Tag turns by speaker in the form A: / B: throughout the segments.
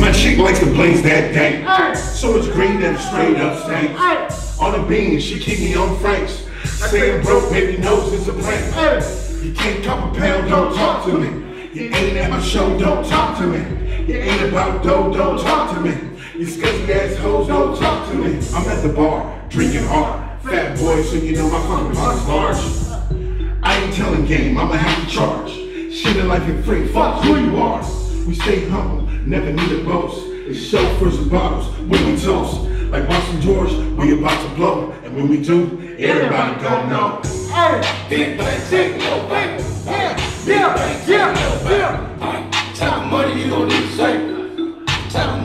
A: My chick likes to blaze that dank.
B: Hey.
A: So much green that it straight up stank.
B: Hey.
A: On the bean, she keep me on franks. Saying broke, baby knows it's a prank.
B: Hey.
A: You can't cop a pound, don't talk to me. You ain't at my show, don't talk to me. You ain't about dough, don't talk to me. You scuzzy ass hoes, don't talk to me. I'm at the bar, drinking hard. Fat boy, so you know my fucking pocket's large. I ain't telling game, I'ma have to charge. Shit in life ain't free, fuck who you are. We stay humble, never need a boast. It's chauffeurs and bottles when we toast. Like Boston George, we about to blow. And when we do, everybody gon' know.
B: Hey.
A: Big bang, take no bang.
B: Yeah. Yeah. Yeah.
C: Type of money you don't need to save.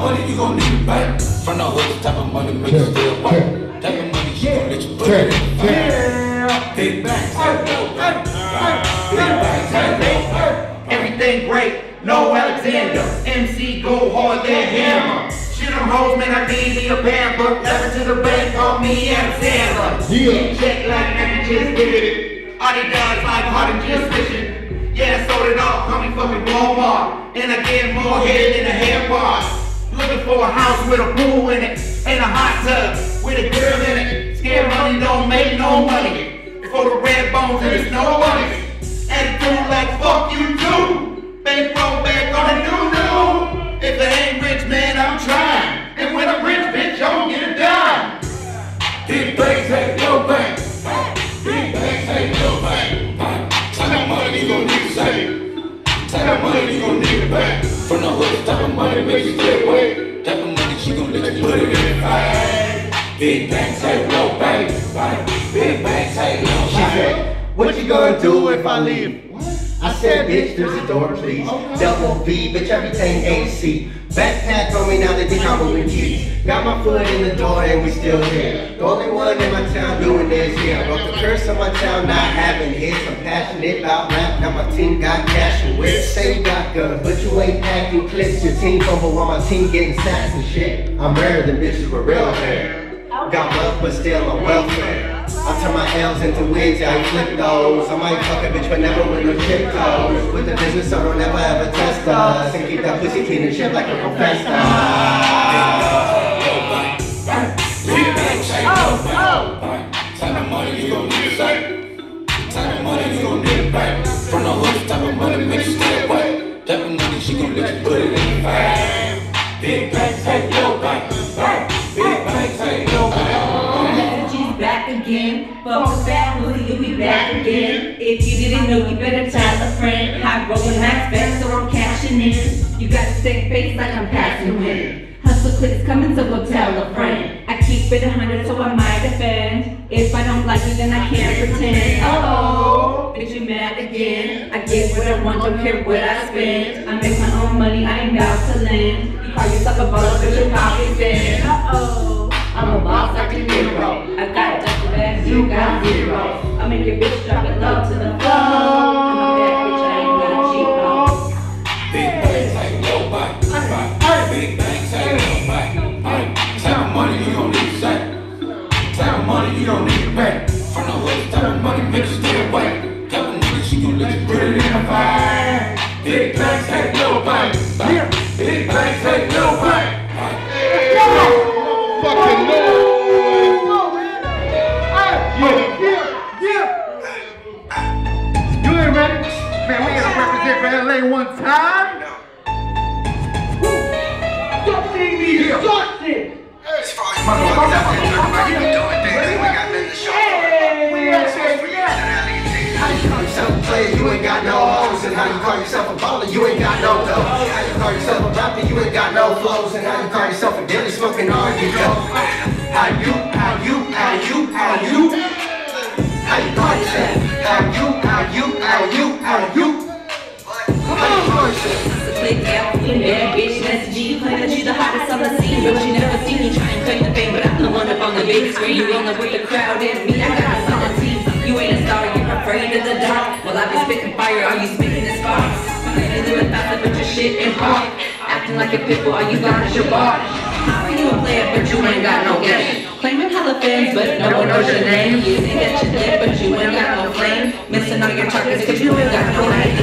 C: Money you gon' need to bank. From the hood, type of money make you still work. Type of money she gon' let you put it in the bank.
B: Yeah.
C: Big bang, take no bank. Big bang, take no bank.
D: Everything great, no Alexander. MC go hard, then hammer. Shit, them hoes, man, I need me a pamper. Left to the bank, call me Adam Sandler.
B: Yeah.
D: Check like nigga just did it. All they done like hard and just fishing. Yeah, I sold it all, coming fucking Walmart. And I get more head than a hair bar. Looking for a house with a pool in it. And a hot tub with a girl in it. Scared money don't make no money. For the red bones and it's no money. And Attitude like fuck you too. Bankroll back on the new new. If it ain't rich, man, I'm trying. And when I'm rich, bitch, I'm gonna get a dime.
C: Big bang, take no bank. Big bang, take no bank. Type of money you gon' need to save. Type of money you gon' need to bank. From the hood, type of money make you stay Big bang, take no bank. Big bang, take no
E: She said, what you gonna do if I leave? I said, bitch, there's a door, please. Double V, bitch, everything AC. Backpack on me now they Halloween keys. Got my foot in the door and we still here. The only one in my town doing this here. Wrote the curse on my town, not having hits. I'm passionate about rap, now my team got cash and wits. Say you got guns, but you ain't packing clips. Your team fumble while my team getting sacks and shit. I'm rarer than bitches with real hair. Got wealth, but still on welfare. I turn my L's into wigs, I flip those. I might fuck a bitch, but never with no chick toes. With the business, so don't ever ever test us. And keep that pussy clean and shit like a professor.
F: Know, you better tell a friend. High rolling max back, so I'm cashing in. You got to stay face like I'm passing wind. Hustle clicks coming, so go tell a friend. I keep it a hundred, so I might defend. If I don't like you, then I can't pretend. Oh, bitch, you mad again? I get what I want, don't care what I spend. I make my own money, I ain't about to lend. You call yourself a baller, but your pocket's thin. Uh oh. I'm a boss like a hero. I got just bags, you got zero. I make your bitch drop
C: Big bang, take no bank. Big bang, take no bank.
B: Fucking Lord. Yeah. Yeah. Yeah. You ain't ready? Man, we gotta represent for LA one time. Something needs something.
E: How
F: but you never see me try and claim the fame. But I'm the one up on the big screen, You rolling with the crowd and me. I got on the team. You ain't a star, you're afraid of the dark. Well, I be spitting fire, are you spitting the sparks? You live faster, but your shit in park. Acting like a pitbull, all you got is your bar. How are you a player, but you ain't got no game? Claiming hella fans, but no one knows your name. You think that you did, but you ain't got no flame. Missing all your targets, cause you ain't got no name.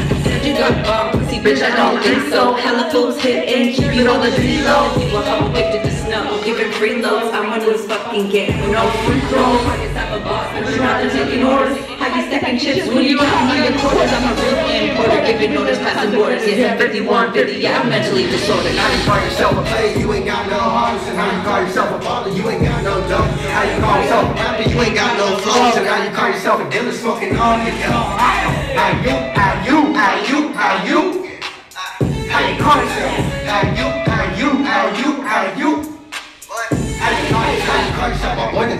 F: You got bomb bitch, I don't think so. Hella fools hit and keep you on the D-low. You a addicted to snow, giving free loads. I'm a loose fucking game, no free throws. I I'm a boss, but you rather taking orders. How you stacking chips when you don't need your quarters? I'm a real importer, giving orders, passing borders. Yeah, 51, 50, yeah, I'm mentally disordered.
E: How you call yourself a player, you ain't got no hearts And how you call yourself a baller, you ain't got no dough How you call yourself a rapper, you ain't got no flows And how you call yourself a dealer, smoking your dough How you, how you, how you,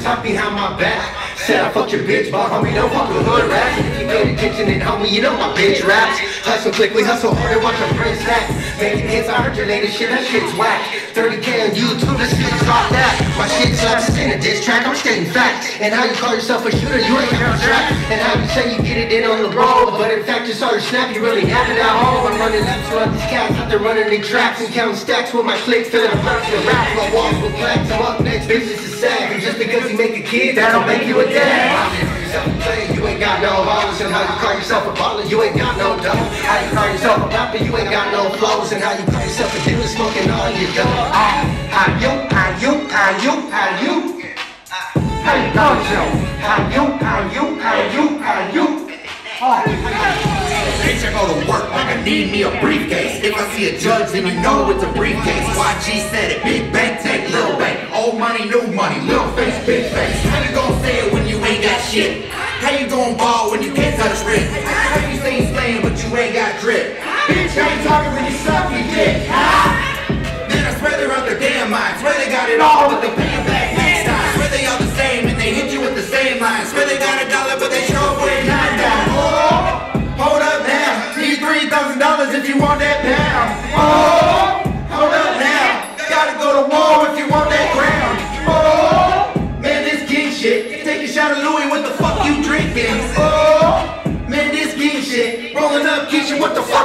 E: talk behind my back Said I fucked your bitch, but homie, don't fuck with hood rats If you pay attention and homie, you know my bitch raps Hustle quick, we hustle hard and watch our friends stack. Making hits, I heard your latest shit, that shit's whack. 30k on YouTube, this shit's drop that. My shit slaps, this ain't a diss track, I'm stating facts. And how you call yourself a shooter, you ain't a track And how you say you get it in on the roll But in fact, you saw your snap, you really it at home. I'm running laps around these cats out there running in traps And counting stacks with my click, filling the blocks with raps My walls with plaques, I'm up next, business is sad. And just because you make a kid, that don't make you a dad. A player, you ain't got no ballers And how you call yourself a baller, you ain't got no dough How you call yourself a rapper, you ain't got no flows And how you call yourself a dealer, smoking all your dough ah, How you, how you, how you, how you How you call yourself? How you, how you, how you, how you
D: Bitch, I go to work like I need me a briefcase. If I see a judge, then you know it's a briefcase. YG said it, big bank take little bank. Old money, new money, little face, big face. How you gonna say it when you ain't got shit? How you gonna ball when you can't touch grip? How you say you slaying but you ain't got drip? Bitch, I ain't talking when you suck your dick. Then I swear they're out their damn minds. Swear they got it all, but they pay it back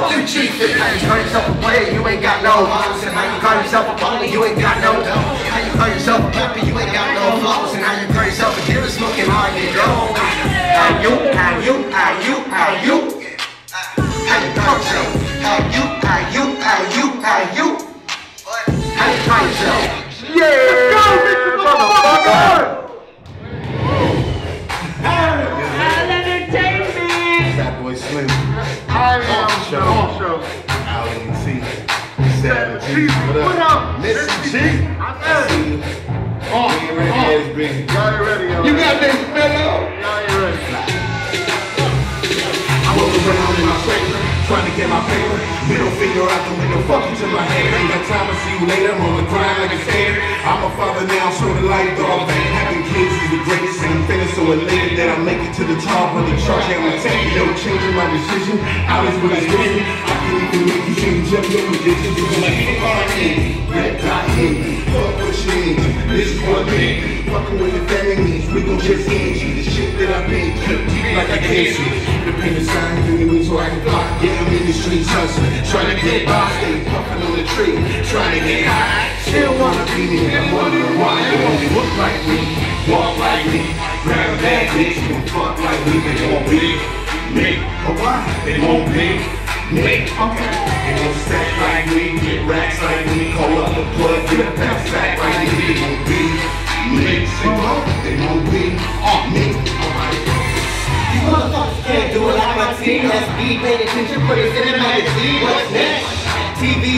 D: fuck you chiefing?
E: How you call yourself a player, you ain't got no And how you call yourself a baller, you ain't got no dough How you call yourself a rapper, you ain't got no flows And how you call yourself a dealer, smoking all your dough How you, how you, how you, how you How you call yourself? How you, how you, how you, how you How you call yourself?
B: Yeah! Motherfucker! Chief, up?
A: Nessie-G.
B: I said,
A: You ain't ready
B: y'all ready.
A: You got this.
B: Y'all ready.
A: I around in my trying to get my paper. Middle finger out the window, fuck you to my head. Ain't got time to see you later, I'm on the grind like a scared. I'm a father now, sort of like dog. Having kids is the greatest, and I'm feeling so elated that I make it to the top of the chart. Yeah, I'm taking no changing my decision. I was what it's been. I can't even make you change up your position. Just like fuck all in, red dot in. Fuck what you mean. This is one thing. Fucking with the family means we gon' just end you. The shit that I've been through, like I can't see. The pain is sign through me so I can fly. Yeah, the streets hustling. Trying to get by, stay puffing on the tree. Trying to get high. Still wanna be me. I'm wondering why you only look like me. Walk like me. Grab a bad bitch. You gon' fuck like me. They won't be me. But why? They won't be me. Okay. They won't stack like me. Get racks like me. Call up the plug. Get a pack sack like me. They won't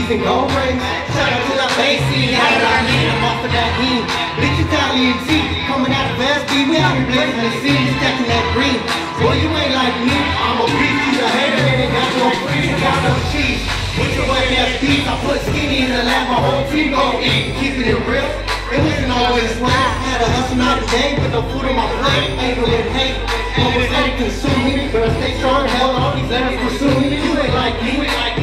E: And gold rings. Shout out to the face. How did I need? I'm off of that heat. Bitch, Italian T. Coming out of SB. We out here blazing the scene. Stacking that green. Boy, you ain't like me. I'm a beast. You a hater and ain't got no free. Got no cheese. With your wet ass beats. I put skinny in the lab. My whole team gon' eat. Keeping it real. It wasn't always right. Had a hustle night and day with no food on my plate. Ain't no hate. Always it consume. But stay strong. Hell, all these letters pursue me. You ain't like me.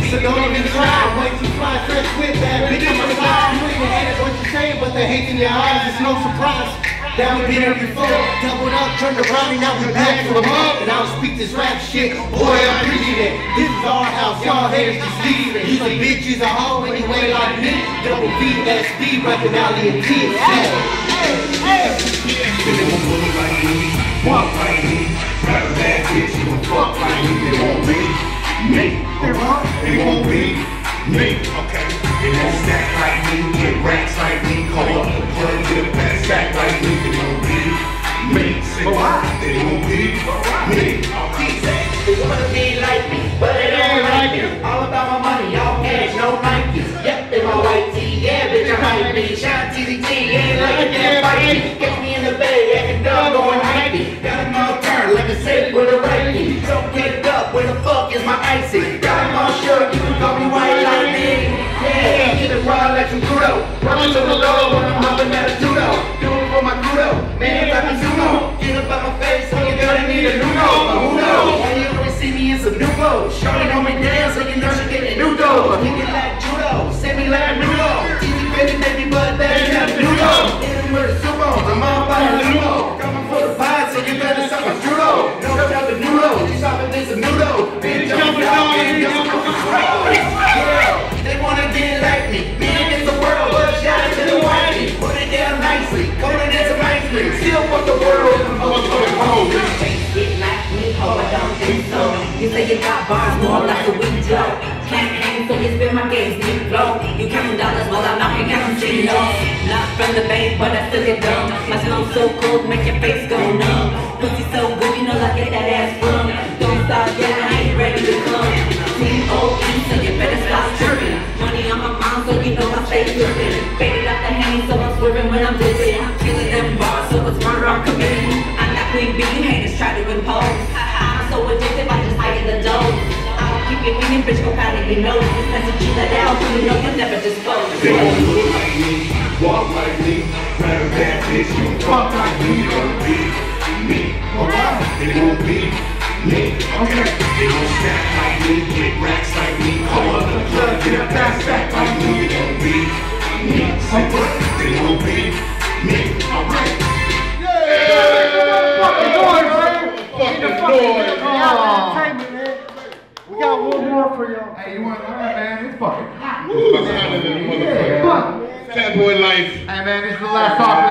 E: So don't even try. Way too fly. Fresh with that bitch on my side. You ain't had it what you saying, but the hate in your eyes is no surprise. Now we been here before, doubled up, turned around, and now we back for more. And I don't speak this rap shit, boy, I'm preaching it. This is our house, y'all haters just leave it. You some bitches a hoe anyway like me. Double VSD, reppin' Alley and T.
A: They won't look walk like me, rap a bad bitch, you fuck me. They won't be me. They won't be
D: I'm they wanna get like me. Me against the world, but shout to the whitey. Put it down nicely, golden as a ice cream. Still fuck the world, motherfucking home.
F: Get like me, oh, I don't think so. You say you got bars more like a weed. Can't hang, so you spin my games, deep flow. You counting dollars while I'm knocking cappuccinos. Not from the bank, but I still get dumb. My snow so cold, make your face go numb. Pussy so good, you know I get that ass from. Don't I ain't ready to so you better stop tripping. Money on my mind, so you know I stay tripping. Faded up the so I'm swerving when I'm dizzy. I'm killing them bars, so it's murder I'm. I'm not queen you haters try to impose. I'm so addictive, I just hide the dose. I don't keep your feeling, bitch, go pound your nose. This message you let out, you know you'll never dispose.
A: They won't look like me, walk like me, a bad bitch, you fuck like me. Won't be me. Okay. They won't be me. Okay. They won't stack like me, get racks like me, call up the club, get a fast sack like me. They won't be me. Say what? They won't be me. Alright.
B: Fucking noise, man.
A: Fucking
B: noise.
A: noise.
B: Entertainment. We got one more for y'all.
G: Hey, you want to man? It's fucking hot.
B: Yeah, fuck.
A: Fat boy life.
G: Hey, man, this is the last song.